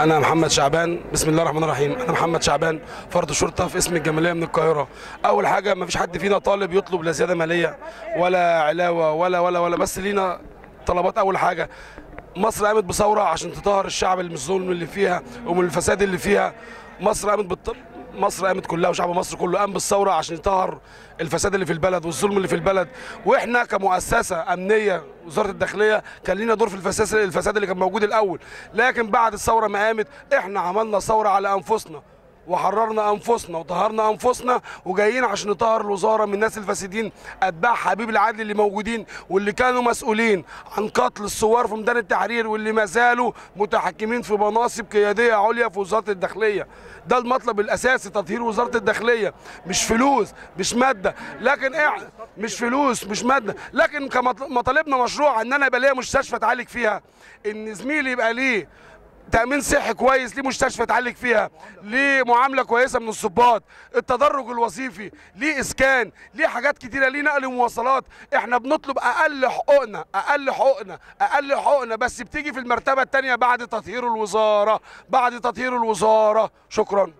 أنا محمد شعبان بسم الله الرحمن الرحيم. أنا محمد شعبان فرد شرطة في اسم الجمالية من القاهرة. أول حاجة ما فيش حد فينا طالب يطلب لا زيادة مالية ولا علاوة ولا ولا ولا بس لينا طلبات. أول حاجة مصر قامت بثورة عشان تطهر الشعب من الظلم اللي فيها ومن الفساد اللي فيها. مصر قامت بالط... مصر قامت كلها وشعب مصر كله قام بالثورة عشان يطهر الفساد اللي في البلد والظلم اللي في البلد. وإحنا كمؤسسة أمنية وزارة الداخلية كان لينا دور في الفساد الفساد اللي كان موجود الأول. لكن بعد الثورة ما قامت إحنا عملنا ثورة على أنفسنا. وحررنا أنفسنا وطهرنا أنفسنا وجايين عشان نطهر الوزارة من الناس الفاسدين أتباع حبيب العدل اللي موجودين واللي كانوا مسؤولين عن قتل الثوار في ميدان التحرير واللي ما زالوا متحكمين في مناصب قيادية عليا في وزارة الداخلية. ده المطلب الأساسي تطهير وزارة الداخلية. مش فلوس مش مادة. لكن إيه مش فلوس مش مادة. لكن كمطالبنا مشروع إن أنا يبقى ليا مستشفى أتعالج فيها. إن زميلي يبقى ليه تأمين صحي كويس ليه مستشفى اتعالج فيها ليه معاملة كويسة من الضباط التدرج الوظيفي ليه إسكان ليه حاجات كتيرة ليه نقل مواصلات. إحنا بنطلب أقل حقوقنا أقل حقوقنا أقل حقوقنا بس بتيجي في المرتبة الثانية بعد تطهير الوزارة بعد تطهير الوزارة. شكرا.